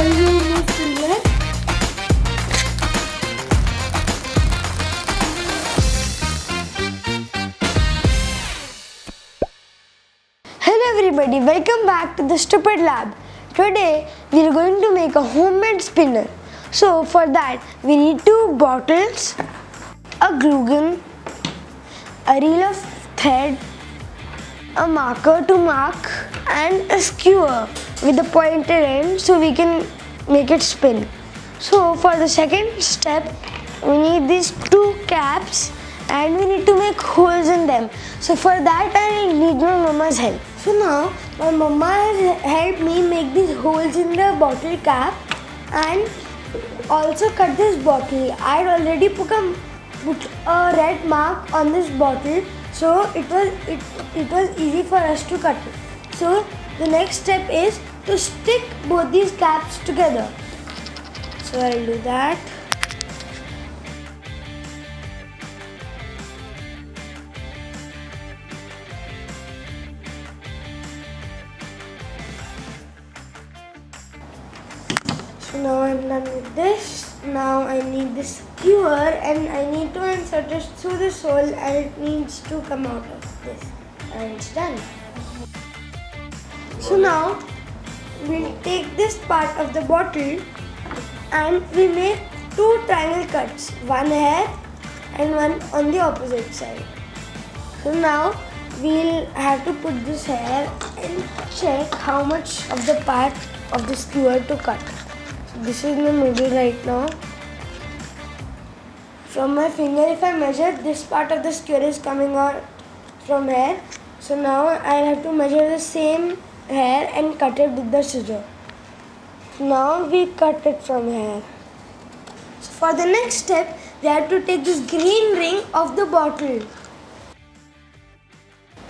Hello everybody, welcome back to the Stupid Lab. Today we are going to make a homemade spinner. So for that we need two bottles, a glue gun, a reel of thread, a marker to mark and a skewer with a pointed end so we can make it spin. So for the second step we need these two caps and we need to make holes in them. So for that I need my mama's help. So now my mama has helped me make these holes in the bottle cap and also cut this bottle. I already put a, put a red mark on this bottle so it was it, it was easy for us to cut it. So the next step is to stick both these caps together. So I'll do that. So now I'm done with this. Now I need this skewer and I need to insert it through this hole and it needs to come out of this. And it's done. So now we'll take this part of the bottle and we make two triangle cuts. One here and one on the opposite side. So now we'll have to put this here and check how much of the part of the skewer to cut. So this is the middle right now. From my finger if I measure this part of the skewer is coming out from here. So now I'll have to measure the same here and cut it with the scissor. Now we cut it from here. So for the next step, we have to take this green ring of the bottle.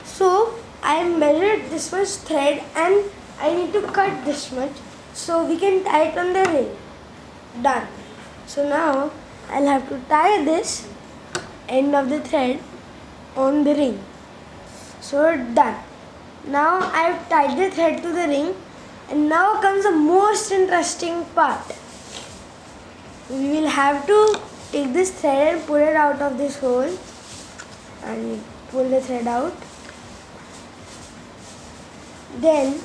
So I measured this much thread and I need to cut this much so we can tie it on the ring. Done. So now I'll have to tie this end of the thread on the ring. So done. Now I've tied the thread to the ring and now comes the most interesting part. We will have to take this thread and pull it out of this hole and pull the thread out. Then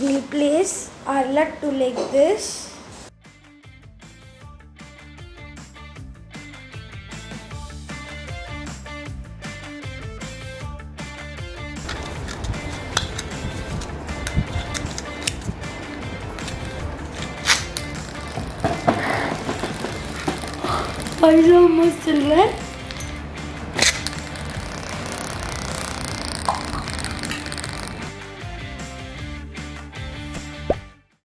we'll place our lattu like this. ayrılmasınlar.